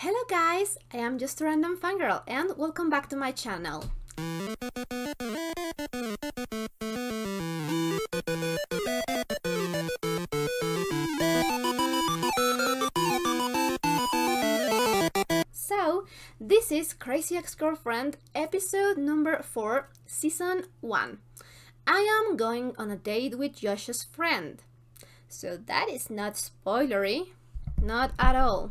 Hello guys, I am just a random fangirl and welcome back to my channel. So, this is Crazy Ex-Girlfriend episode number 4, season 1. I am going on a date with Josh's friend. So that is not spoilery, not at all.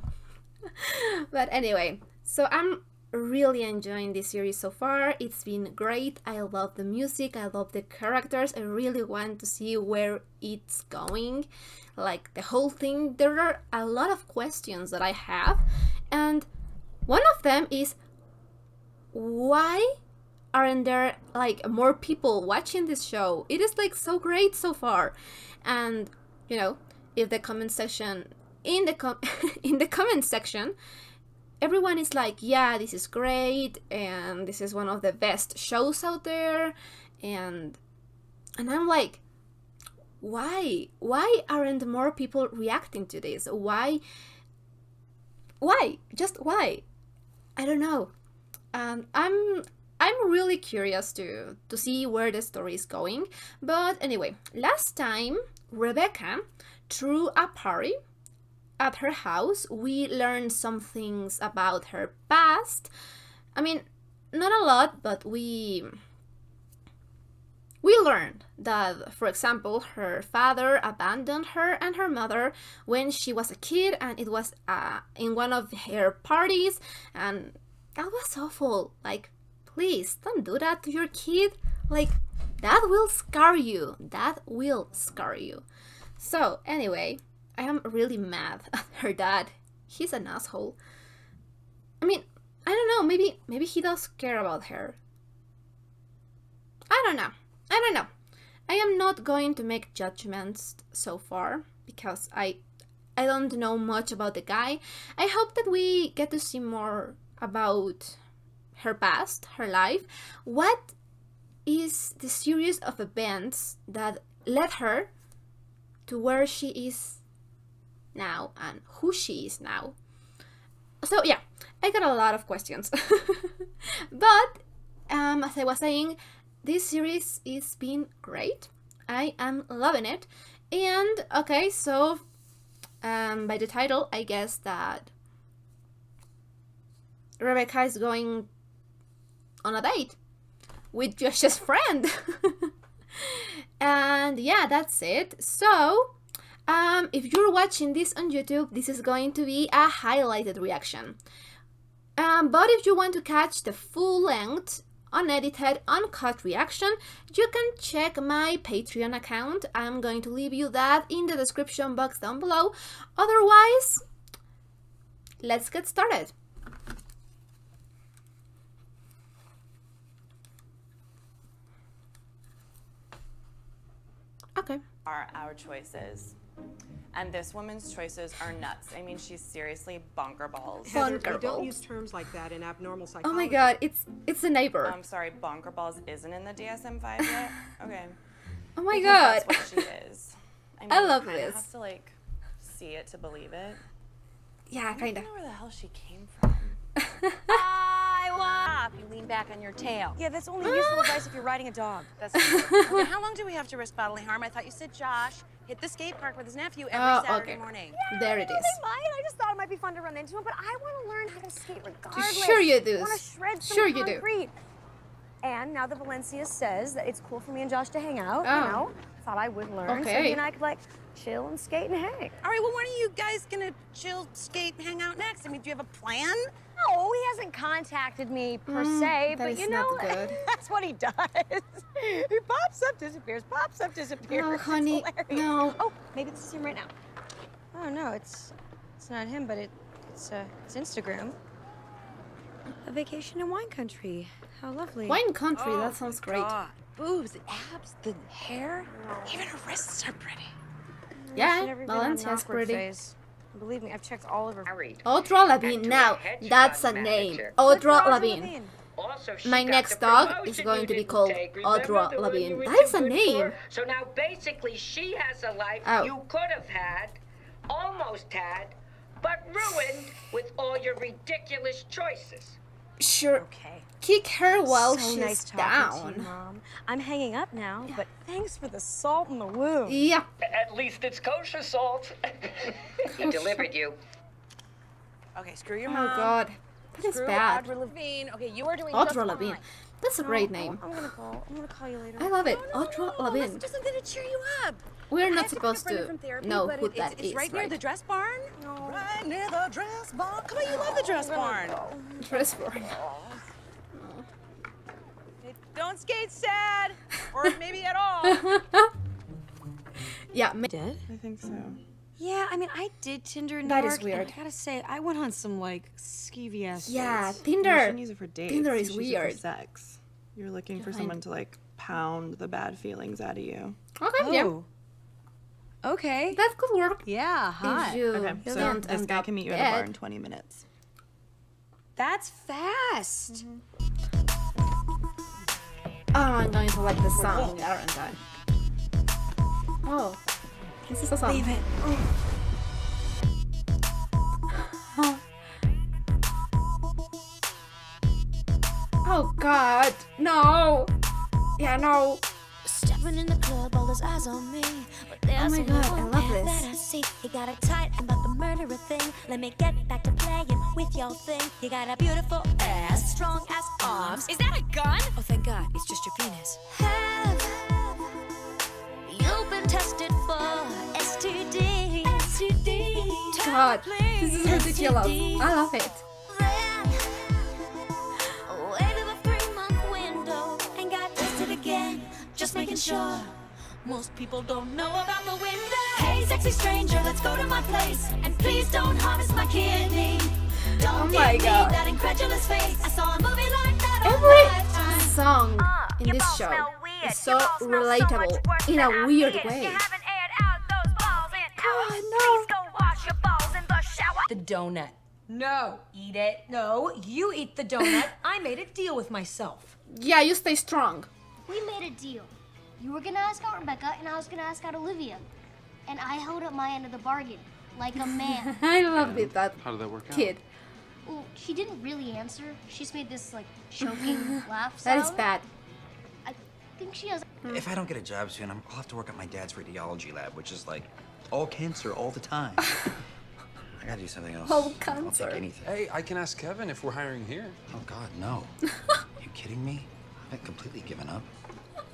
but anyway, so I'm really enjoying this series so far. It's been great. I love the music, I love the characters. I really want to see where it's going. Like the whole thing. There are a lot of questions that I have, and one of them is why aren't there like more people watching this show? It is like so great so far. And you know, if the comment section in the com- in the comment section everyone is like yeah this is great and this is one of the best shows out there and and i'm like why why aren't more people reacting to this? Why why? Just why? I don't know. Um, i'm i'm really curious to to see where the story is going but anyway last time rebecca threw a party at her house we learned some things about her past i mean not a lot but we we learned that, for example, her father abandoned her and her mother when she was a kid, and it was uh, in one of her parties, and that was awful. Like, please don't do that to your kid. Like, that will scar you. That will scar you. So, anyway, I am really mad at her dad. He's an asshole. I mean, I don't know, maybe maybe he does care about her. I don't know. I don't know. I am not going to make judgments so far because I I don't know much about the guy. I hope that we get to see more about her past, her life. What is the series of events that led her to where she is now and who she is now? So yeah, I got a lot of questions. but um, as I was saying, this series is been great. I am loving it. And okay, so um, by the title, I guess that Rebecca is going on a date with Josh's friend. and yeah, that's it. So, um, if you're watching this on YouTube, this is going to be a highlighted reaction. Um, but if you want to catch the full length unedited, uncut reaction, you can check my Patreon account. I'm going to leave you that in the description box down below. Otherwise, let's get started. Okay. Are our choices. And this woman's choices are nuts. I mean, she's seriously bonker balls. Heather, Heather, we don't use terms like that in abnormal psychology. Oh my god, it's it's a neighbor. I'm sorry, bonker balls isn't in the DSM-5 yet. Okay. oh my Because god. That's what she is. I, mean, I love you this. Have to like see it to believe it. yeah, I don't kinda. know where the hell she came from. I want. You lean back on your tail. Yeah, that's only useful advice if you're riding a dog. That's okay, how long do we have to risk bodily harm? I thought you said Josh hit the skate park with his nephew every Oh, Saturday okay. morning. There it I. They might. I just thought it might be fun to run into him, but I want to learn how to skate regardless. Sure you do. I want to shred some Sure you do. And now that Valencia says that it's cool for me and Josh to hang out, Oh. you know, thought I would learn. So Okay. he and I could like chill and skate and hang. All right, well, when are you guys gonna chill, skate, hang out next? I mean, do you have a plan? No, he hasn't contacted me per Mm, se, but you know, good. that's what he does. he pops up, disappears, pops up, disappears. No, It's honey, no. Oh, maybe this is him right now. Oh no, it's it's not him, but it it's uh it's Instagram. A vacation in wine country. How lovely. Wine country, Oh that sounds great. God. Boobs, abs, the hair, even her wrists are pretty. Yeah, She's never been on an Valencia's pretty. phase. Believe me, I've checked all of her. married. Audra and Levine. to a Now, that's a name. manager. Good for Audra Audra Levine. Levine. Also, My next dog is going to be called take. Remember Audra the one Levine. you were That is a name. for? So now basically she has a life Oh. you could have had, almost had, but ruined with all your ridiculous choices. Sure. Okay. Kick her while so she's nice talking down. to you, Mom. I'm hanging up now, but thanks for the salt in the wound. Yeah. At least it's kosher salt. he delivered you. Okay, screw your Oh mom. god. That is Screw bad. Audra Levine. Okay, you are doing just Audra Levine. fine. That's a great name. I'm gonna call. I'm gonna call you later. I love it. No, Audra no, Levine. Let's do something to cheer you up. We're I not have to pick up supposed to from therapy, know who it- that it's, it's is, right near right? the dress barn. Right near the dress barn. Come on, you love the dress barn. Dress for Hey, Don't skate sad, or maybe at all. Yeah, ma- Did? I think so. Yeah, I mean, I did Tinder. in That New is weird. I gotta say, I went on some like skeevy ass. yeah, dates. You Tinder. shouldn't use it for dates. Tinder you is should use it for weird. sex. You're looking for someone to like pound the bad feelings out of you. Okay, yeah. Oh. Okay. That could work. Yeah, If hot. you Okay, so this guy can meet you at a bar in 20 minutes. That's fast. Oh, I'm going to like the song, aren't I? Oh, this is a song. Leave it. Oh. oh God, no. Yeah, no. Stepping in the club, all those eyes on me. But there's oh my only God, I love man this. That I see. You got it tight about the murderer thing. Let me get back to playing with your thing. You got a beautiful ass, strong ass arms. Is that a gun? Oh, thank God, God, this is ridiculous. I love it. Way to the three-month window and got tested again. Just making sure. Most people don't know about the window. Hey, sexy stranger, let's go to my place. And please don't harvest my kidney. Don't Oh give my me God. that incredulous face. I saw a movie like that Every song Uh, in this show is so relatable in a weird way. Donut. No, eat it. No, you eat the donut. I made a deal with myself. Yeah, you stay strong. We made a deal. You were gonna ask out Rebecca, and I was gonna ask out Olivia. And I held up my end of the bargain, like a man. I love it, that How did that work out? kid. well, she didn't really answer. She just made this, like, choking laugh That sound. is bad. I think she has. If I don't get a job soon, I'm, I'll have to work at my dad's radiology lab, which is like all cancer all the time. I gotta do something else. All I'll cancer. take anything. Hey, I can ask Kevin if we're hiring here. Oh God, no. you kidding me? I've completely given up.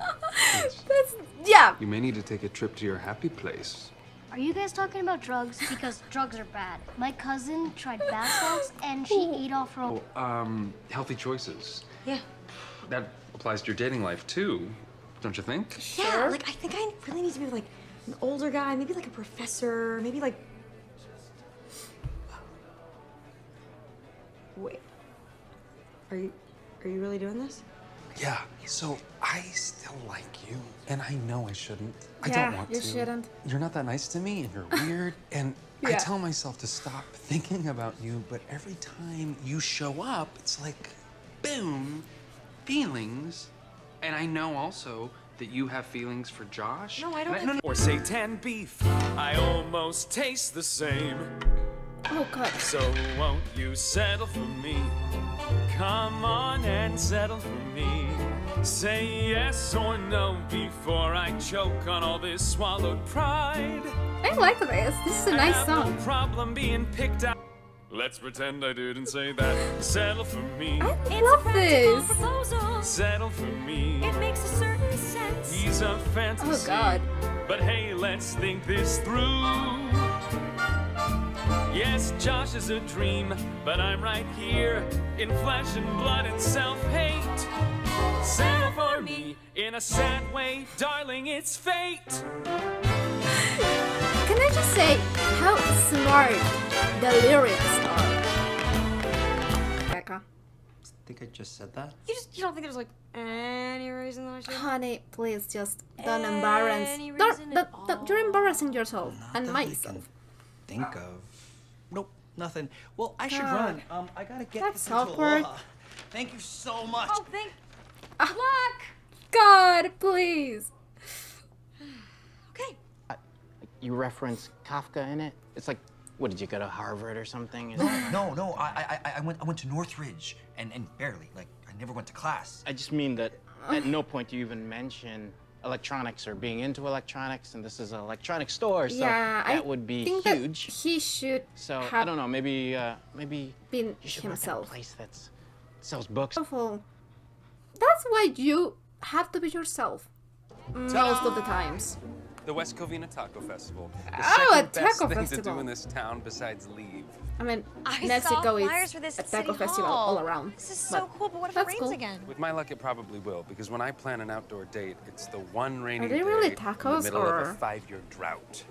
That's yeah. You may need to take a trip to your happy place. Are you guys talking about drugs? Because drugs are bad. My cousin tried bath salts, and she ate off her. Oh, um, healthy choices. Yeah. That applies to your dating life too, don't you think? Yeah, like I think I really need to be like an older guy, maybe like a professor, maybe like. Wait. Are you, are you really doing this? Yeah. So I still like you, and I know I shouldn't. I don't want you to. You shouldn't. You're not that nice to me, and you're weird. and I tell myself to stop thinking about you, but every time you show up, it's like, boom, feelings. And I know also that you have feelings for Josh. No, I don't have- no, no. Or seitan beef, I almost taste the same. Oh God. So won't you settle for me? Come on and settle for me. Say yes or no before I choke on all this swallowed pride. I like this. This is a I nice have song. No problem being picked out. Let's pretend I didn't say that. Settle for me. I love this. Proposal. Settle for me. It makes a certain sense. He's a fantasy. Oh, God. But hey, let's think this through. Yes, Josh is a dream, but I'm right here in flesh and blood and self-hate. Settle for me in a sad way, darling, it's fate. Can I just say how smart the lyrics are? Becca. think I just said that. You just you don't think there's like any reason that I should? Honey, please just don't embarrass. Any Don't, don't, at don't- you're embarrassing yourself and that I myself. Think of. Nope, nothing. Well, I should run. Um, I gotta get That's this into awkward. law. Thank you so much. Oh, thank. Ah. Luck. God, please. Okay. You reference Kafka in it. It's like What did you go to Harvard or something? Is- No, no, no. I, I, I went, I went to Northridge, and, and barely. Like, I never went to class. I just mean that at no point do you even mention electronics or being into electronics, and this is an electronic store, so yeah, that I would be think huge. That he should So I don't know. Maybe, uh, maybe been you should work at a place that's sells books. Awful. That's why you have to be yourself most of the times. The West Covina Taco Festival. The Oh, a second best taco thing to do in this town besides leave. I mean, I Mexico saw is for this a at taco festival all around. This is so cool, but what if it rains cool. again? With my luck, it probably will, because when I plan an outdoor date, it's the one rainy they day really in the tacos, middle of a five-year drought.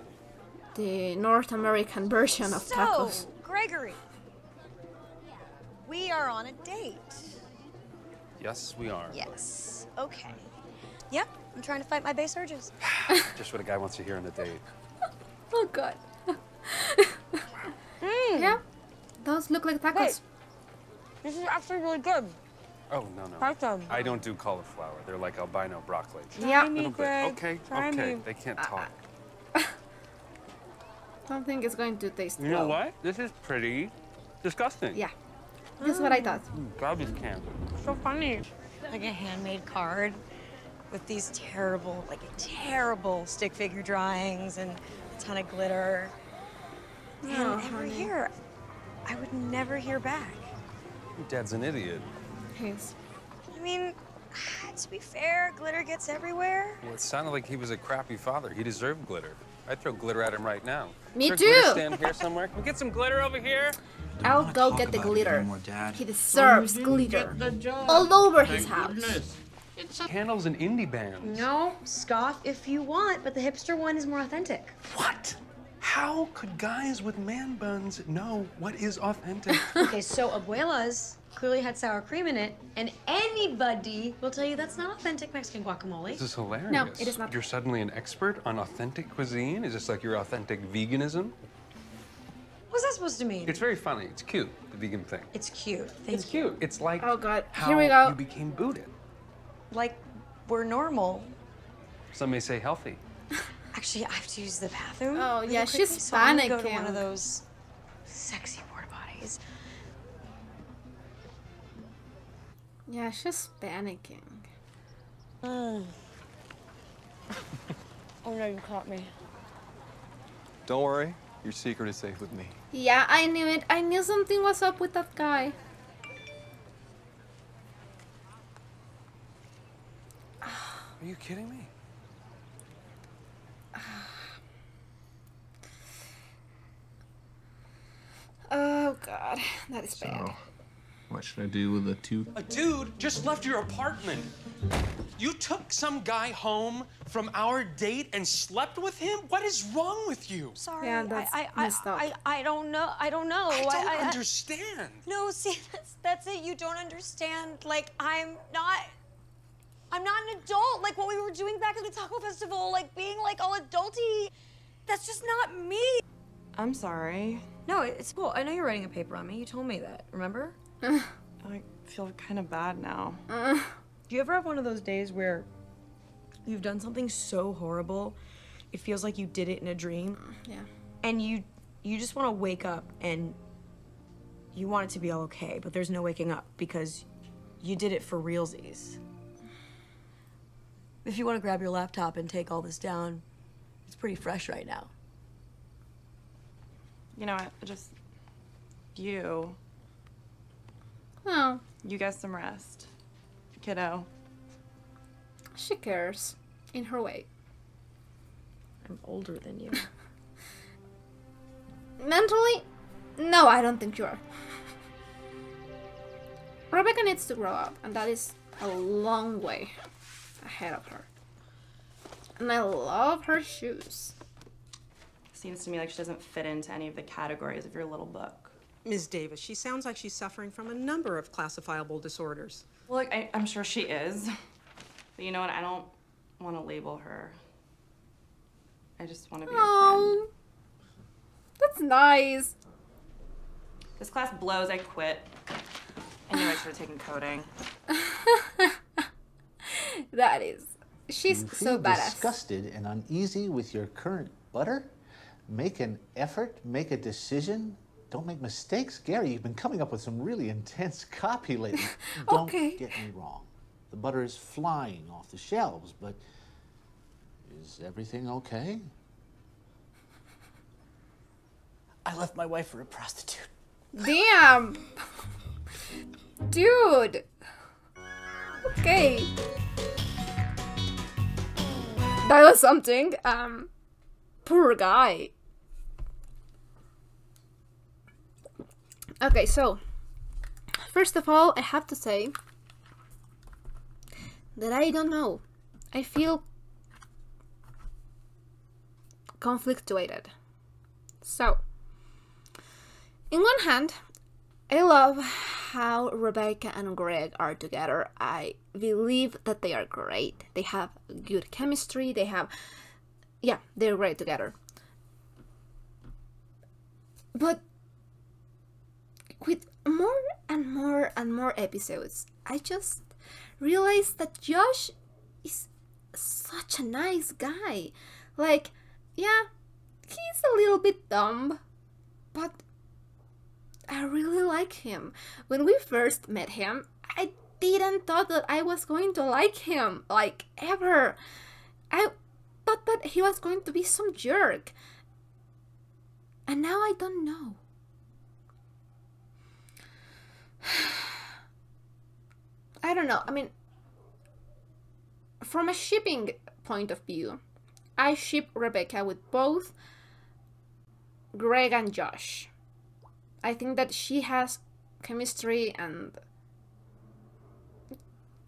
The North American version of So, tacos. Gregory, we are on a date. Yes, we are. Yes. Okay. Yep. I'm trying to fight my base urges. Just what a guy wants to hear on a date. Oh god. Yeah, those look like tacos. Wait. This is actually really good. Oh no no. Try some. I don't do cauliflower. They're like albino broccoli. Yeah. Little. Greg. Okay, Try okay. me. They can't talk. don't think it's going to taste good. You know well. what? This is pretty disgusting. Yeah, that's what I thought. Mm, Garbage can. So funny. Like a handmade card with these terrible, like terrible stick figure drawings and a ton of glitter. And Oh, every honey. year, I would never hear back. Your dad's an idiot. He's I mean, to be fair, glitter gets everywhere. Well, it sounded like he was a crappy father. He deserved glitter. I'd throw glitter at him right now. Me Is there too. stand here somewhere? Can we get some glitter over here? I'll go get the glitter. anymore, He deserves glitter all over his house. Candles and indie bands. No, scoff if you want, but the hipster one is more authentic. What? How could guys with man buns know what is authentic? Okay, so abuela's clearly had sour cream in it, and anybody will tell you that's not authentic Mexican guacamole. This is hilarious. No, it is not. You're suddenly an expert on authentic cuisine? Is this like your authentic veganism? What's that supposed to mean? It's very funny. It's cute, the vegan thing. It's cute. Thank It's you. cute. It's like Oh god, how here we go. you became booted. Like, we're normal. Some may say healthy. Actually, I have to use the bathroom. Oh, really yeah, quickly, she's so I'm gonna go to one of those sexy porta potties. Yeah, she's panicking. Mm. oh no, you caught me. Don't worry, your secret is safe with me. Yeah, I knew it. I knew something was up with that guy. Are you kidding me? Oh god, that is bad. What should I do with the two? A dude just left your apartment. You took some guy home from our date and slept with him? What is wrong with you? Sorry, Yeah, that's I, I, messed up. I, I, I don't know. I don't know. I don't I, understand. No, see, that's that's it. You don't understand. Like I'm not. I'm not an adult. Like what we were doing back at the taco festival, like being like all adulty. That's just not me. I'm sorry. No, it's cool. I know you're writing a paper on me. You told me that. Remember? I feel kind of bad now. Do you ever have one of those days where you've done something so horrible, it feels like you did it in a dream, yeah. and you you just want to wake up and you want it to be all okay, but there's no waking up because you did it for realsies. If you want to grab your laptop and take all this down, it's pretty fresh right now. You know, I just you Oh, you get some rest, kiddo. she cares in her way. I'm older than you. Mentally, no, I don't think you are. Rebecca needs to grow up, and that is a long way ahead of her. And I love her shoes. Seems to me like she doesn't fit into any of the categories of your little book. Ms. Davis, she sounds like she's suffering from a number of classifiable disorders. Well, like, I, I'm sure she is. But you know what? I don't want to label her. I just want to be her friend. Oh, that's nice. This class blows. I quit. I knew I should have taken coding. That is, she's you so feel badass. disgusted and uneasy with your current butter? Make an effort, make a decision. Don't make mistakes. Gary, you've been coming up with some really intense copy lately. Don't Okay. get me wrong. The butter is flying off the shelves, but is everything okay? I left my wife for a prostitute. Damn! Dude! Okay. That was something. Um, poor guy. Okay, so first of all, I have to say that I don't know. I feel conflictuated. So, in one hand, I love how Rebecca and Greg are together. I believe that they are great. They have good chemistry. They have, yeah, they're great together. But with more and more and more episodes, I just realized that Josh is such a nice guy. Like, yeah, he's a little bit dumb, but I really like him. When we first met him, I didn't thought that I was going to like him, like ever. I thought that he was going to be some jerk. And now I don't know. I don't know. I mean, from a shipping point of view, I ship Rebecca with both Greg and Josh. I think that she has chemistry and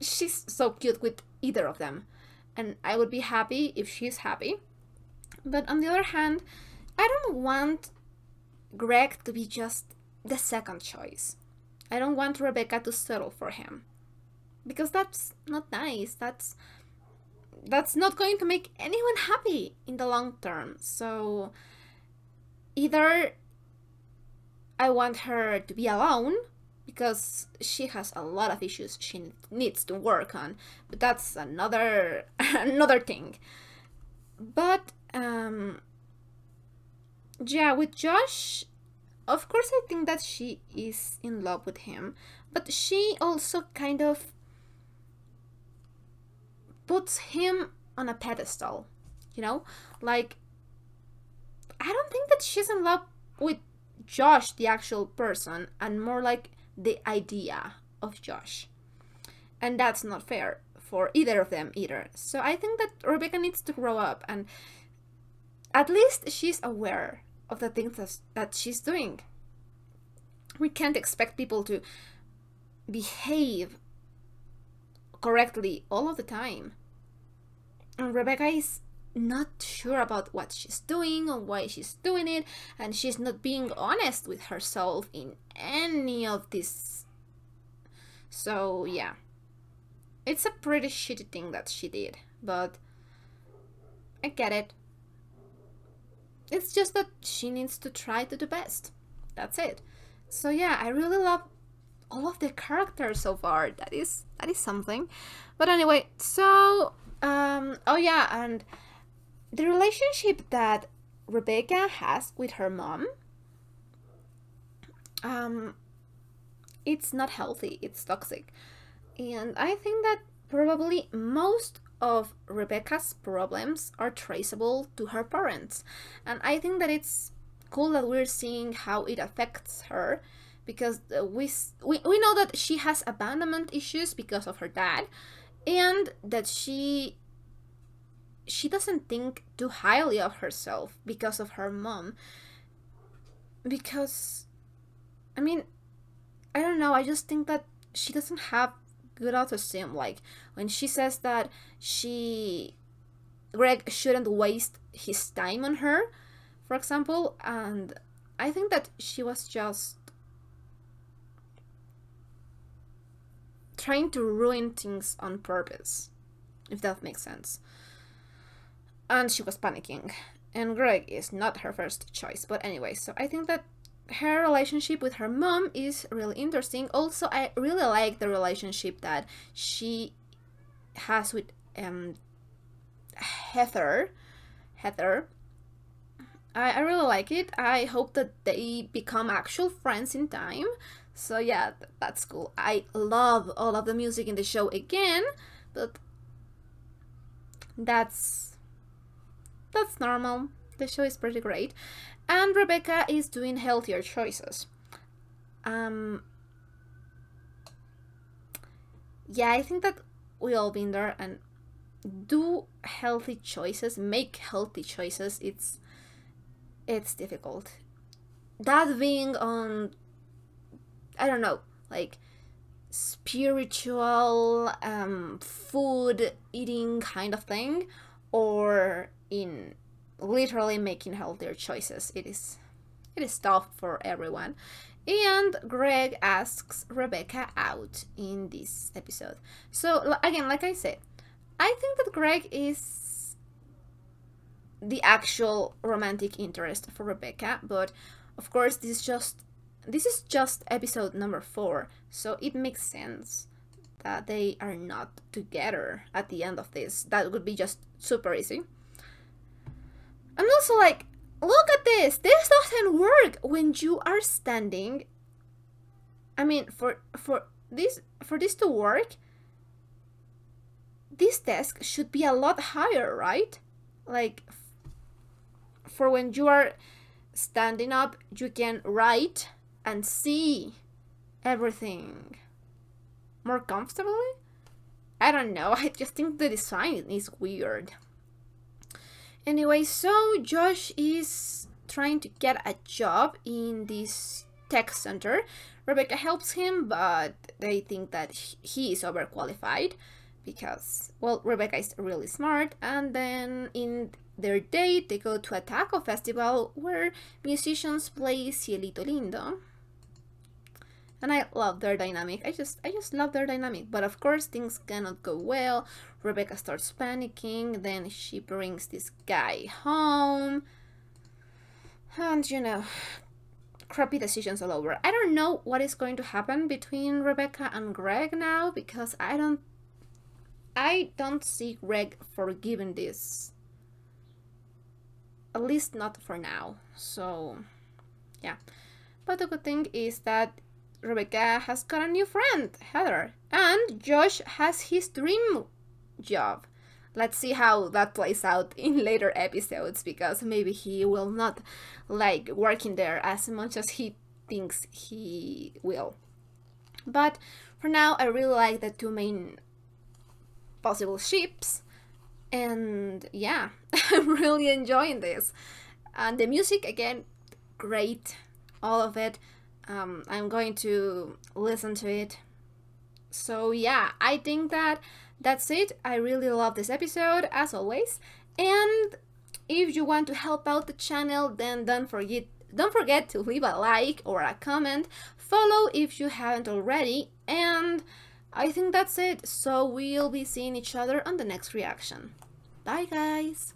she's so cute with either of them. And I would be happy if she's happy. But on the other hand, I don't want Greg to be just the second choice. I don't want Rebecca to settle for him. Because that's not nice. That's that's not going to make anyone happy in the long term. So either I want her to be alone because she has a lot of issues she needs to work on, but that's another another thing. But um yeah, with Josh, of course I think that she is in love with him, but she also kind of puts him on a pedestal, you know? Like I don't think that she's in love with Josh, the actual person, and more like the idea of Josh. And that's not fair for either of them either. So I think that Rebecca needs to grow up and at least she's aware of the things that, that she's doing. We can't expect people to behave correctly all of the time. And Rebecca is not sure about what she's doing or why she's doing it, and she's not being honest with herself in any of this. So, yeah. It's a pretty shitty thing that she did, but I get it. It's just that she needs to try to do best. That's it. So yeah, I really love all of the characters so far. That is that is something. But anyway, so um oh yeah, and the relationship that Rebecca has with her mom um it's not healthy, it's toxic. And I think that probably most of Rebecca's problems are traceable to her parents. And I think that it's cool that we're seeing how it affects her because uh, we, we we know that she has abandonment issues because of her dad and that she she doesn't think too highly of herself because of her mom because i mean i don't know i just think that she doesn't have good autostim like when she says that she greg shouldn't waste his time on her for example and i think that she was just trying to ruin things on purpose if that makes sense and she was panicking. And Greg is not her first choice. But anyway, so I think that her relationship with her mom is really interesting. Also, I really like the relationship that she has with um Heather. Heather. I, I really like it. I hope that they become actual friends in time. So yeah, th- that's cool. I love all of the music in the show again, but that's that's normal. The show is pretty great. And Rebecca is doing healthier choices. Um yeah, I think that we all been there and do healthy choices, make healthy choices. It's it's difficult. That being on I don't know, like spiritual um food eating kind of thing or in literally making healthier choices. It is it is tough for everyone. And Greg asks Rebecca out in this episode. So again, like I said, I think that Greg is the actual romantic interest for Rebecca, but of course this is just this is just episode number 4, so it makes sense that they are not together at the end of this. That would be just super easy. And also like look at this. This doesn't work when you are standing I mean for for this for this to work this desk should be a lot higher, right? Like for when you are standing up, you can write and see everything more comfortably. I don't know. I just think the design is weird. Anyway, so Josh is trying to get a job in this tech center. Rebecca helps him, but they think that he is overqualified because, well, Rebecca is really smart. And then in their date, they go to a taco festival where musicians play Cielito Lindo. And I love their dynamic. I just I just love their dynamic. But of course things cannot go well. Rebecca starts panicking, then she brings this guy home. And you know, crappy decisions all over. I don't know what is going to happen between Rebecca and Greg now because I don't I don't see Greg forgiving this. At least not for now. So yeah. But the good thing is that Rebecca has got a new friend, Heather, and Josh has his dream job. Let's see how that plays out in later episodes because maybe he will not like working there as much as he thinks he will. But for now, I really like the two main possible ships, and yeah, I'm really enjoying this. And the music again, great, all of it. Um, I'm going to listen to it. So yeah, I think that that's it. I really love this episode as always. And if you want to help out the channel, then don't forget don't forget to leave a like or a comment, follow if you haven't already, and I think that's it. So we'll be seeing each other on the next reaction. Bye guys!